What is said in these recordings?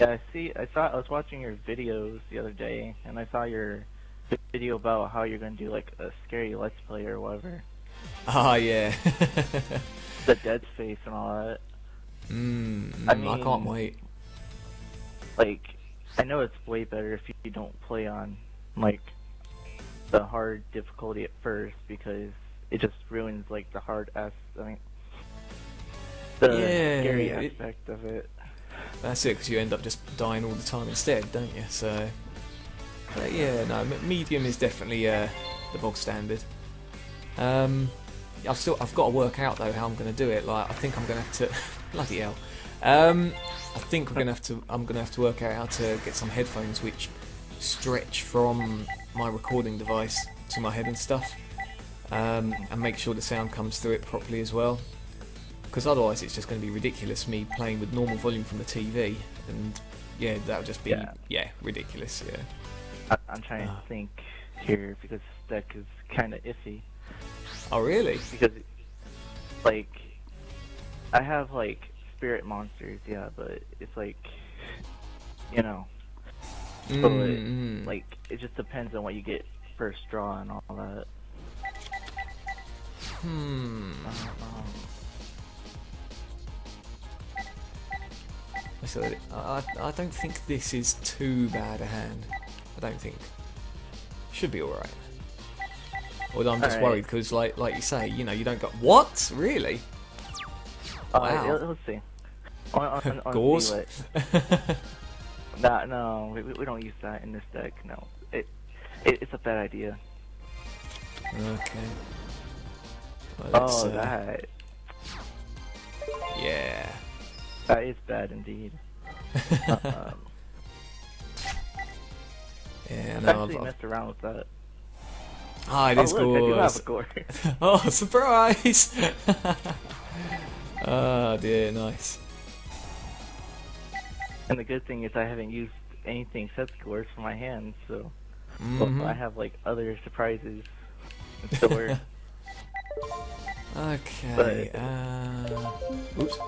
Yeah, I see. I saw. I was watching your videos the other day, and I saw your video about how you're gonna do like a scary let's play or whatever. Ah, yeah. The Dead Space and all that. mm, I mean, I, can't wait. Like, I know it's way better if you don't play on like the hard difficulty at first because it just ruins like the hard s. I mean, the Yeah, scary it- aspect of it. That's it, because you end up just dying all the time instead, don't you? So, but yeah, no, medium is definitely uh, the bog standard. Um, I've still, I've got to work out though how I'm going to do it. Like, I think I'm going to have to, bloody hell. Um, I think we're going to have to, I'm going to have to work out how to get some headphones which stretch from my recording device to my head and stuff, um, and make sure the sound comes through it properly as well because otherwise it's just going to be ridiculous me playing with normal volume from the TV, and yeah, that would just be yeah, Yeah. ridiculous. Yeah. I, I'm trying Ah. to think here because this deck is kind of iffy. Oh really? because like I have like spirit monsters, yeah, but it's like you know, but Mm, mm. like it just depends on what you get first draw and all that. hmm. Um, So I, I don't think this is too bad a hand. I don't think. Should be all right. Although I'm just Alright. worried because, like, like you say, you know, you don't got what really? uh, Wow. let- let's see. On, on, on Gorz? Nah, no, we, we we don't use that in this deck. No, it, it it's a bad idea. okay. Well, oh, uh, that Yeah. That is bad indeed. um, yeah. I No, actually I've, messed around with that. ah, it Oh is look, I do have a Gorz. Oh, surprise! oh dear, nice. And the good thing is I haven't used anything set scores for my hands, so Mhm. I have like other surprises. Okay. Uh, oops.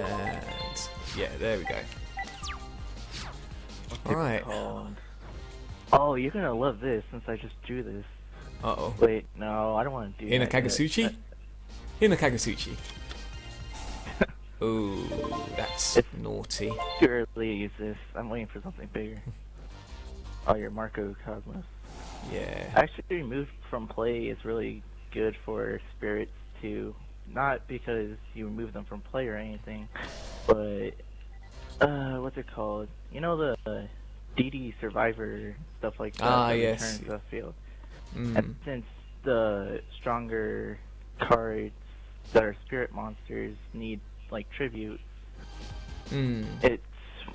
And yeah, there we go. All right. Oh, you're gonna love this since I just drew this. Uh oh. Wait, no, I don't want to do Hina that yet. Kagasuchi. Hina Kagasuchi. Ooh, that's It's- naughty. Too early to use this. I'm waiting for something bigger. Oh, your Macro Cosmos. Yeah. Actually, removed from play is really good for spirits too. Not because you remove them from play or anything, but uh, what's it called? You know the uh, DD Survivor stuff like that. Ah, that yes. returns the field. Mm. And since the stronger cards that are spirit monsters need like tribute, Mm. it's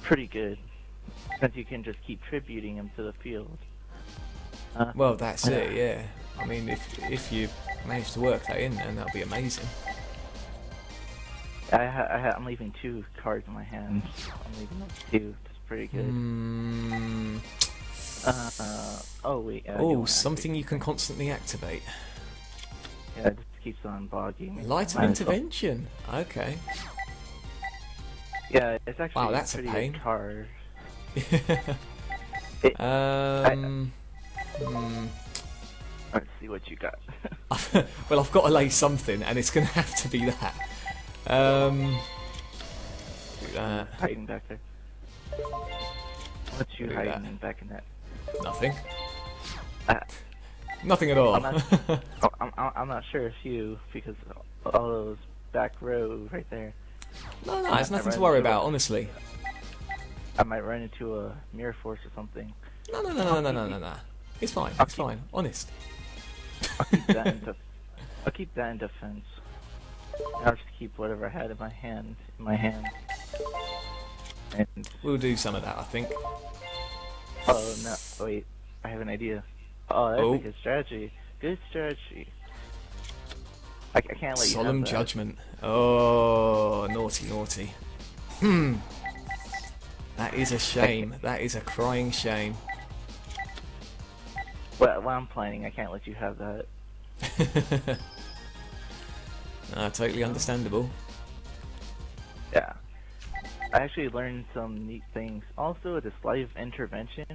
pretty good since you can just keep tributing them to the field. Uh, Well, that's it. Yeah. I mean, if if you manage to work that in, then that'll be amazing. I ha- I ha- I'm leaving two cards in my hands. I'm leaving two. It's pretty good. Mm. Uh, oh wait. I do Oh, something you can constantly activate. Yeah, it just keeps on bogging. Light of as well. intervention. Okay. Yeah, it's actually Wow, that's a pretty pain. good card. It- um. hmm. Let's see what you got. well, I've got to lay something, and it's going to have to be that. Um. do that. hiding back there. What's you Do hiding that. back in that? Nothing. Uh, Nothing at all. I'm not, oh, I'm, I'm not sure if you because all those back row right there. no, no, it's nothing to worry about, honestly. I might run into a mirror force or something. No, no, no, no, no, no, no, no. It's fine. It's fine. Honest. I'll keep that in I'll keep that in defense. I'll just keep whatever I had in my hand in my hand. And We'll do some of that, I think. oh no, wait, I have an idea. Oh, that's Oh. a good strategy. Good strategy. I, I can't let you Solemn judgment. Oh, naughty, naughty. Hmm. That is a shame. That is a crying shame. Well, what I'm planning, I can't let you have that. Ah, totally understandable. Yeah. I actually learned some neat things. Also, with this live intervention.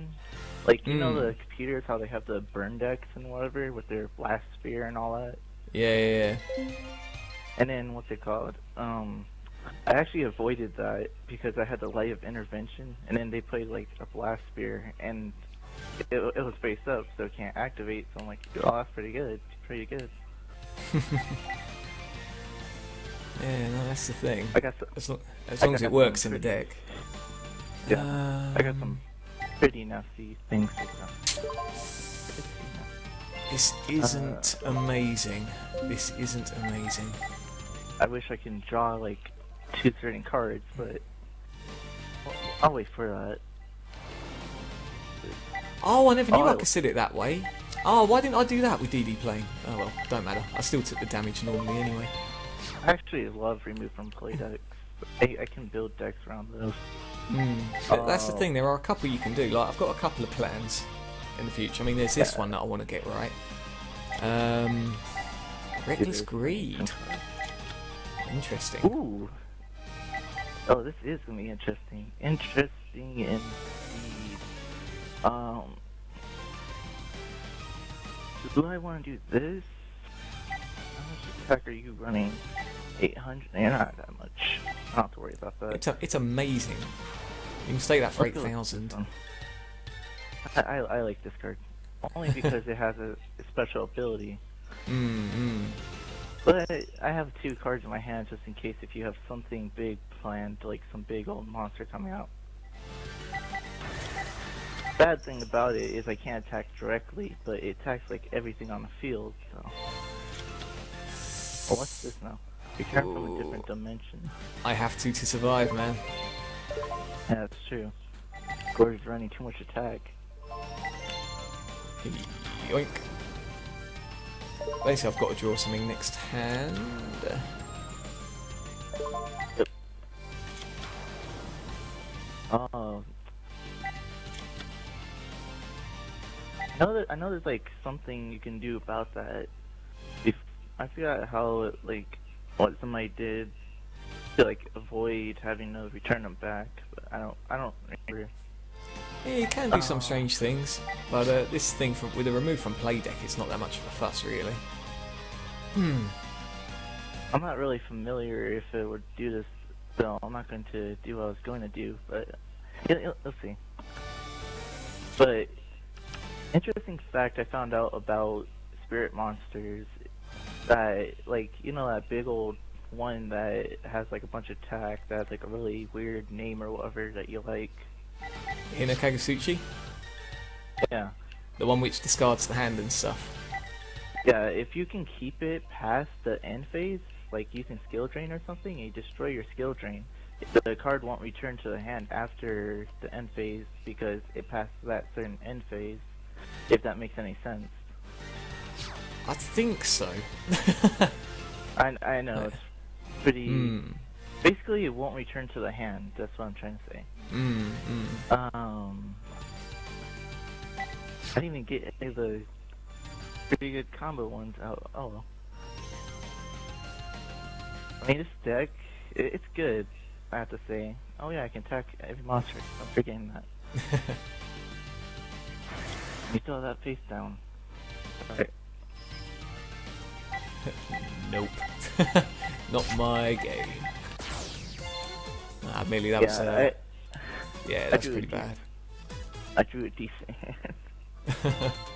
Like, you know Mm. the computers, how they have the burn decks and whatever with their blast sphere and all that? Yeah, yeah, yeah. And then, what's it called? Um, I actually avoided that because I had the live intervention, and then they played, like, a blast sphere, and it, it was face up, so it can't activate, so I'm like, oh, that's pretty good. Pretty good. Yeah, no, that's the thing. I got some, As long as, long as it works in the deck. Yeah, I got Um, some pretty nasty things to come. This isn't amazing. This isn't amazing. I wish I can draw like two certain cards, but I'll wait for that. Oh, I never knew I Oh. could set it that way. Oh, why didn't I do that with DD playing? Oh well, don't matter. I still took the damage normally anyway. I actually love remove from play decks. I, I can build decks around those. Mm. But that's the Oh. thing. There are a couple you can do. Like I've got a couple of plans in the future. I mean, there's this Yeah. one that I want to get right. Um, reckless greed. Interesting. Ooh. Oh, this is gonna be interesting. Interesting indeed. Um. Do I want to do this? How much attack are you running? 800? You're not that much. I don't have to worry about that. It's a, it's amazing. You can stake that for eight Let's go with thousand. this one. I, I, I like this card. Only because it has a, a special ability. Mm, mm. But I have two cards in my hand just in case if you have something big planned, like some big old monster coming out. Bad thing about it is I can't attack directly, but it attacks like everything on the field, so. Oh, what's this now? You come from a different dimension. I have to to survive, man. Yeah, that's true. Gordon's running too much attack. Yoink. Basically, I've got to draw something next hand. Oh. Know that I know there's like something you can do about that. If I forgot how it, like what somebody did to like avoid having to return them back, but I don't I don't remember. Yeah, you can do some Oh. strange things, but uh, this thing from, with a remove from play deck, it's not that much of a fuss, really. Hmm. I'm not really familiar if it would do this, so I'm not going to do what I was going to do, but let's see. But interesting fact I found out about spirit monsters that like you know that big old one that has like a bunch of attack that has like a really weird name or whatever that you like. Hinakagasuchi? Yeah. the one which discards the hand and stuff. Yeah, if you can keep it past the end phase, like using skill drain or something, and you destroy your skill drain, the card won't return to the hand after the end phase because it passed that certain end phase. If that makes any sense. I think so. I I know it's pretty. Hmm. Basically, it won't return to the hand. That's what I'm trying to say. Mm, mm. Um, I didn't even get any of the pretty good combo ones out. Oh well. I mean, this deck, it, it's good. I have to say. Oh yeah, I can attack every monster. I'm forgetting that. You still have that face down. Alright. Nope. Not my game. Ah, Millie, that was yeah, uh, I, yeah, that's pretty bad. I drew a decent hand.